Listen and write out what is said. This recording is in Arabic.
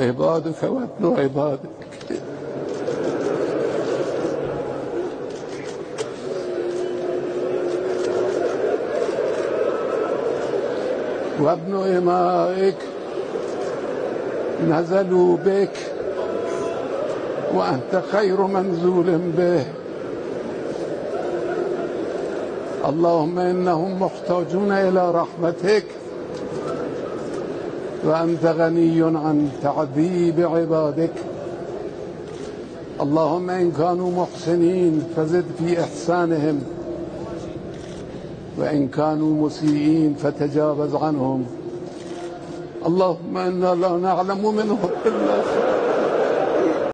عبادك وابن عبادك. وابن إمائك نزلوا بك وأنت خير منزول به. اللهم إنهم محتاجون إلى رحمتك. وأنت غني عن تعذيب عبادك. اللهم إن كانوا محسنين فزد في إحسانهم وإن كانوا مسيئين فتجاوز عنهم. اللهم إنا لا نعلم منهم إلا خير